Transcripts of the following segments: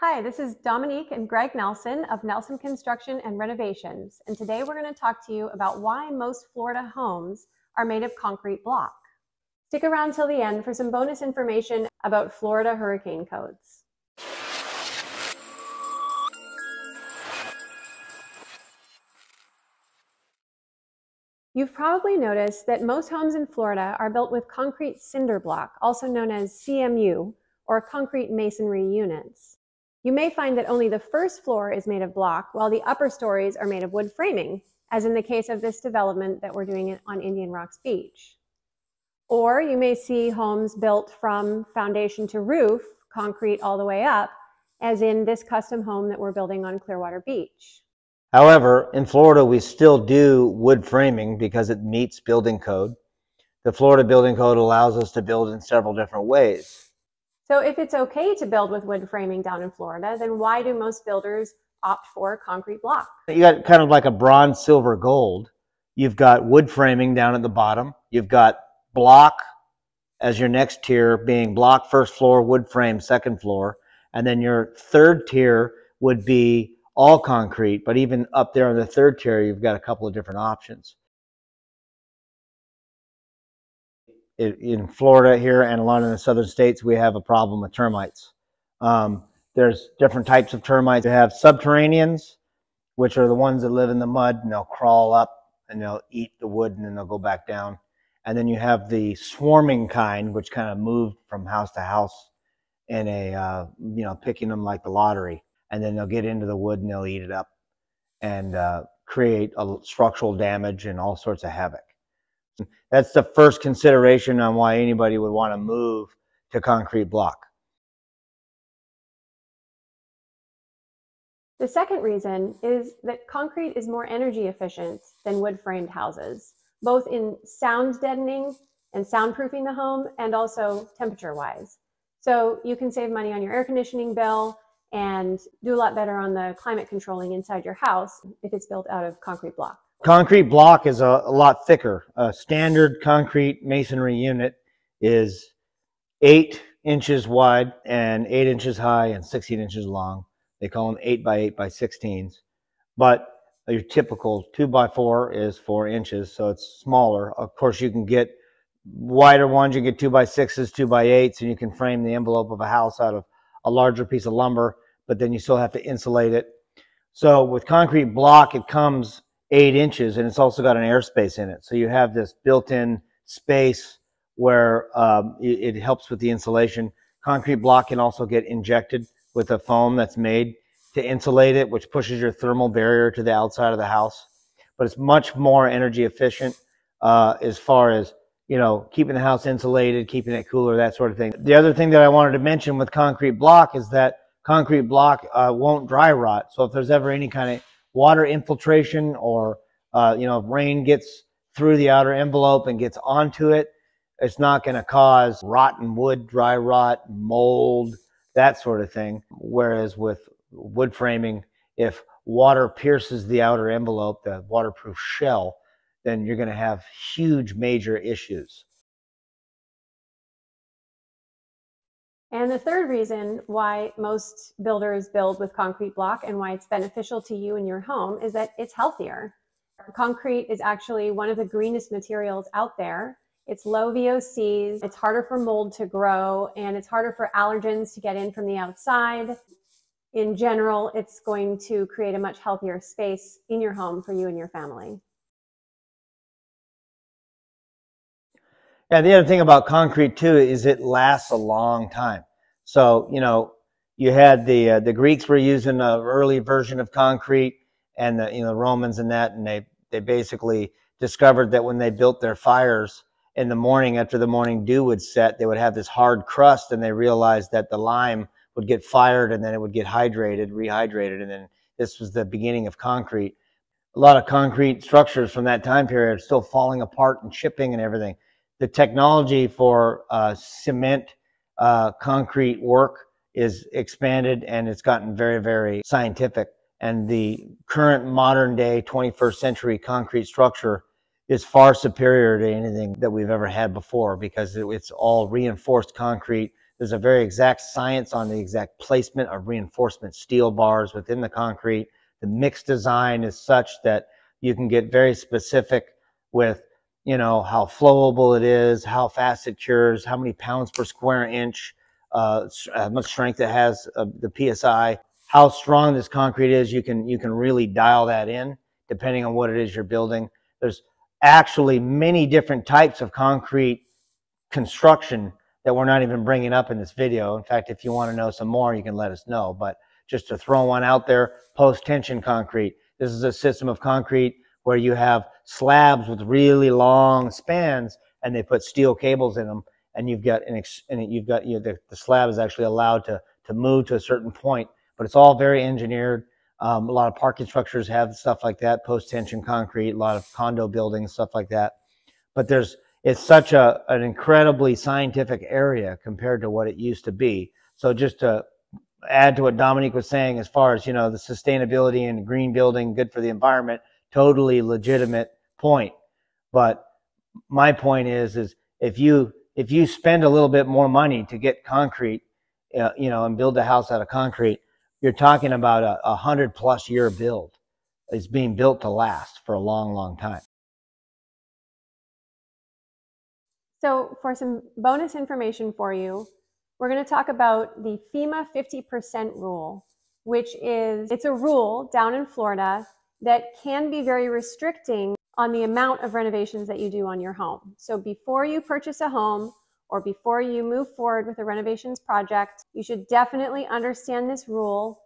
Hi, this is Dominique and Greg Nelson of Nelson Construction and Renovations, and today we're going to talk to you about why most Florida homes are made of concrete block. Stick around till the end for some bonus information about Florida hurricane codes. You've probably noticed that most homes in Florida are built with concrete cinder block, also known as CMU, or concrete masonry units. You may find that only the first floor is made of block, while the upper stories are made of wood framing, as in the case of this development that we're doing on Indian Rocks Beach. Or you may see homes built from foundation to roof, concrete all the way up, as in this custom home that we're building on Clearwater Beach. However, in Florida, we still do wood framing because it meets building code. The Florida Building Code allows us to build in several different ways. So if it's okay to build with wood framing down in Florida, then why do most builders opt for concrete block? You got kind of like a bronze, silver, gold. You've got wood framing down at the bottom. You've got block as your next tier being block first floor, wood frame second floor. And then your third tier would be all concrete. But even up there on the third tier, you've got a couple of different options. In Florida here and a lot of the southern states, we have a problem with termites. Um, there's different types of termites. You have subterraneans, which are the ones that live in the mud and they'll crawl up and they'll eat the wood and then they'll go back down. And then you have the swarming kind, which kind of move from house to house in a, uh, you know, picking them like the lottery. And then they'll get into the wood and they'll eat it up and uh, create a structural damage and all sorts of havoc. That's the first consideration on why anybody would want to move to concrete block. The second reason is that concrete is more energy efficient than wood framed houses, both in sound deadening and soundproofing the home and also temperature wise. So you can save money on your air conditioning bill and do a lot better on the climate controlling inside your house if it's built out of concrete block. Concrete block is a, a lot thicker. A standard concrete masonry unit is eight inches wide and eight inches high and 16 inches long. They call them eight by eight by 16s. But your typical two by four is four inches, so it's smaller. Of course, you can get wider ones. You get two by sixes, two by eights, and you can frame the envelope of a house out of a larger piece of lumber, but then you still have to insulate it. So with concrete block, it comes eight inches and it's also got an airspace in it. So you have this built-in space where um, it, it, helps with the insulation. Concrete block can also get injected with a foam that's made to insulate it, which pushes your thermal barrier to the outside of the house. But it's much more energy efficient uh, as far as you know, keeping the house insulated, keeping it cooler, that sort of thing. The other thing that I wanted to mention with concrete block is that concrete block uh, won't dry rot. So if there's ever any kind of water infiltration or, uh, you know, if rain gets through the outer envelope and gets onto it, it's not going to cause rotten wood, dry rot, mold, that sort of thing. Whereas with wood framing, if water pierces the outer envelope, the waterproof shell, then you're going to have huge major issues. And the third reason why most builders build with concrete block and why it's beneficial to you and your home is that it's healthier. Concrete is actually one of the greenest materials out there. It's low VOCs, it's harder for mold to grow, and it's harder for allergens to get in from the outside. In general, it's going to create a much healthier space in your home for you and your family. Yeah, the other thing about concrete too is it lasts a long time. So, you know, you had the uh, the Greeks were using an early version of concrete and the you know the Romans and that and they they basically discovered that when they built their fires in the morning after the morning dew would set, they would have this hard crust and they realized that the lime would get fired and then it would get hydrated, rehydrated and then this was the beginning of concrete. A lot of concrete structures from that time period are still falling apart and chipping and everything the technology for uh, cement uh, concrete work is expanded and it's gotten very, very scientific. And the current modern day 21st century concrete structure is far superior to anything that we've ever had before because it's all reinforced concrete. There's a very exact science on the exact placement of reinforcement steel bars within the concrete. The mix design is such that you can get very specific with, you know, how flowable it is, how fast it cures, how many pounds per square inch, uh, how much strength it has, uh, the PSI, how strong this concrete is. You can, you can really dial that in depending on what it is you're building. There's actually many different types of concrete construction that we're not even bringing up in this video. In fact, if you want to know some more, you can let us know. But just to throw one out there, post-tension concrete. This is a system of concrete where you have slabs with really long spans and they put steel cables in them and you've got an ex, and you've got you know, the, the slab is actually allowed to to move to a certain point, but it's all very engineered. Um, a lot of parking structures have stuff like that, post-tension concrete, a lot of condo buildings, stuff like that. But there's it's such a an incredibly scientific area compared to what it used to be. So just to add to what Dominique was saying, as far as you know, the sustainability and green building, good for the environment, totally legitimate point. But my point is, is if you if you spend a little bit more money to get concrete, uh, you know, and build a house out of concrete, you're talking about a, a hundred plus year build. It's being built to last for a long, long time. So for some bonus information for you, we're going to talk about the FEMA 50% rule, which is, it's a rule down in Florida that can be very restricting on the amount of renovations that you do on your home. So before you purchase a home or before you move forward with a renovations project, you should definitely understand this rule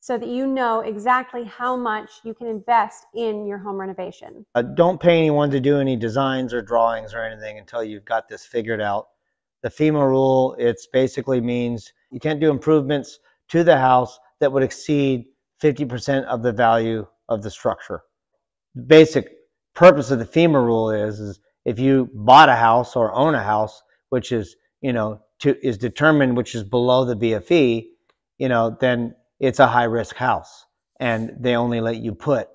so that you know exactly how much you can invest in your home renovation. Uh, don't pay anyone to do any designs or drawings or anything until you've got this figured out. The FEMA rule, it basically means you can't do improvements to the house that would exceed 50% of the value of the structure. Basic purpose of the FEMA rule is, is if you bought a house or own a house, which is, you know, to, is determined, which is below the BFE, you know, then it's a high risk house. And they only let you put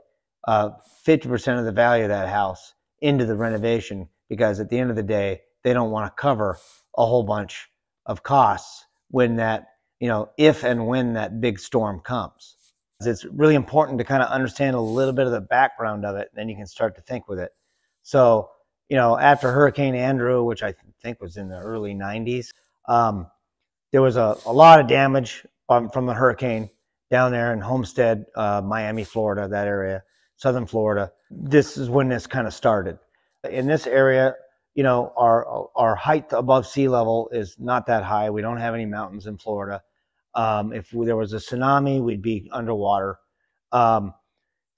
uh, 50% of the value of that house into the renovation because at the end of the day, they don't want to cover a whole bunch of costs when that, you know, if and when that big storm comes. It's really important to kind of understand a little bit of the background of it, then you can start to think with it. So, you know, after Hurricane Andrew, which I think was in the early 90s, um, there was a, a lot of damage from, from the hurricane down there in Homestead, uh, Miami, Florida, that area, southern Florida. This is when this kind of started. In this area, you know, our our height above sea level is not that high. We don't have any mountains in Florida. Um, if there was a tsunami, we'd be underwater. Um,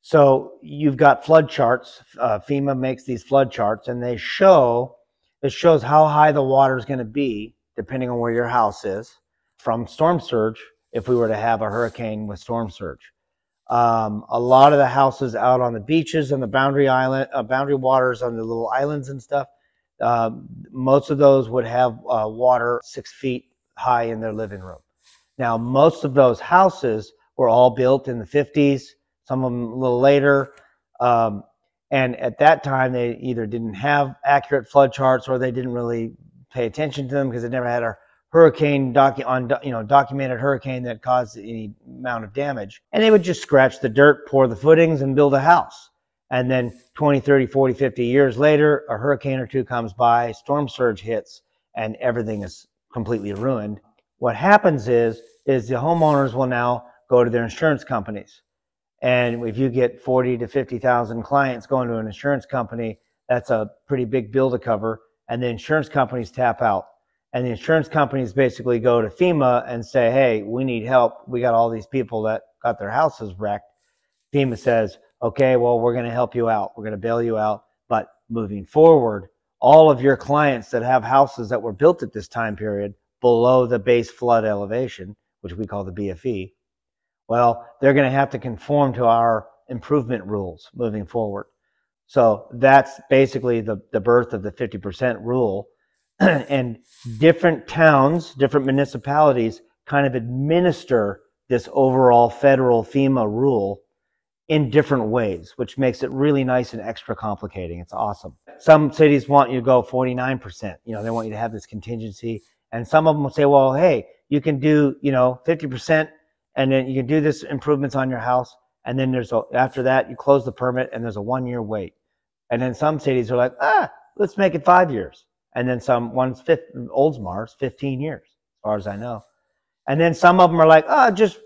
so you've got flood charts. Uh, FEMA makes these flood charts, and they show it shows how high the water is going to be depending on where your house is from storm surge. If we were to have a hurricane with storm surge, um, a lot of the houses out on the beaches and the boundary island, uh, boundary waters on the little islands and stuff, uh, most of those would have uh, water six feet high in their living room. Now, most of those houses were all built in the 50s, some of them a little later. Um, and at that time, they either didn't have accurate flood charts or they didn't really pay attention to them because they never had a hurricane docu- on you know documented hurricane that caused any amount of damage. And they would just scratch the dirt, pour the footings, and build a house. And then 20, 30, 40, 50 years later, a hurricane or two comes by, storm surge hits, and everything is completely ruined. What happens is, is the homeowners will now go to their insurance companies. And if you get 40 to 50,000 clients going to an insurance company, that's a pretty big bill to cover. And the insurance companies tap out. And the insurance companies basically go to FEMA and say, hey, we need help. We got all these people that got their houses wrecked. FEMA says, okay, well, we're going to help you out. We're going to bail you out. But moving forward, all of your clients that have houses that were built at this time period below the base flood elevation, which we call the BFE, well, they're going to have to conform to our improvement rules moving forward. So that's basically the, the birth of the 50% rule. and different towns, different municipalities kind of administer this overall federal FEMA rule in different ways, which makes it really nice and extra complicating. It's awesome. Some cities want you to go 49%. You know, they want you to have this contingency And some of them will say, well, hey, you can do, you know, 50% and then you can do this improvements on your house. And then there's a, after that, you close the permit and there's a one year wait. And then some cities are like, ah, let's make it five years. And then some, one's fifth, Oldsmar's 15 years, as far as I know. And then some of them are like, oh, just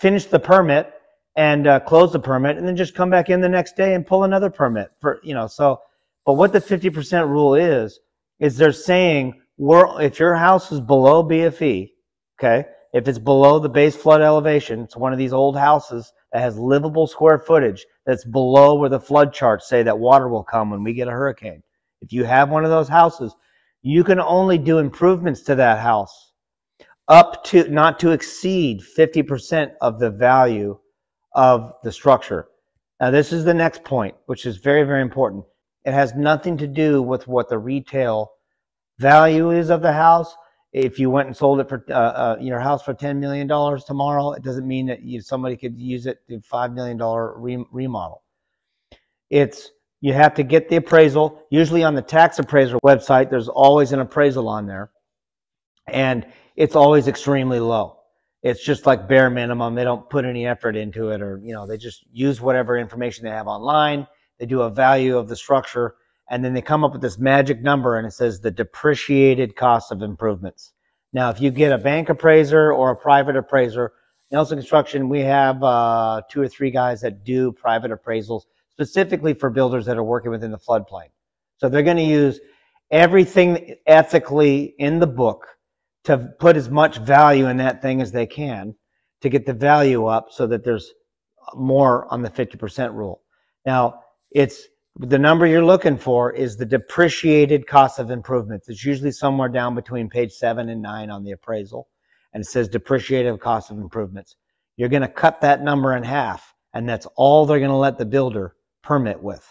finish the permit and uh, close the permit and then just come back in the next day and pull another permit for, you know, so, but what the 50% rule is, is they're saying, we're, if your house is below BFE, okay, if it's below the base flood elevation, it's one of these old houses that has livable square footage that's below where the flood charts say that water will come when we get a hurricane. If you have one of those houses, you can only do improvements to that house up to not to exceed 50% of the value of the structure. Now, this is the next point, which is very, very important. It has nothing to do with what the retail value is of the house. If you went and sold it for uh, uh, your house for $10 million tomorrow, it doesn't mean that you, somebody could use it to $5 million re remodel. It's you have to get the appraisal. Usually on the tax appraiser website, there's always an appraisal on there. And it's always extremely low. It's just like bare minimum. They don't put any effort into it or, you know, they just use whatever information they have online. They do a value of the structure and then they come up with this magic number and it says the depreciated cost of improvements. Now, if you get a bank appraiser or a private appraiser, Nelson Construction, we have uh, two or three guys that do private appraisals specifically for builders that are working within the floodplain. So they're going to use everything ethically in the book to put as much value in that thing as they can to get the value up so that there's more on the 50% rule. Now, it's the number you're looking for is the depreciated cost of improvements. It's usually somewhere down between page seven and nine on the appraisal. And it says depreciated cost of improvements. You're going to cut that number in half, and that's all they're going to let the builder permit with.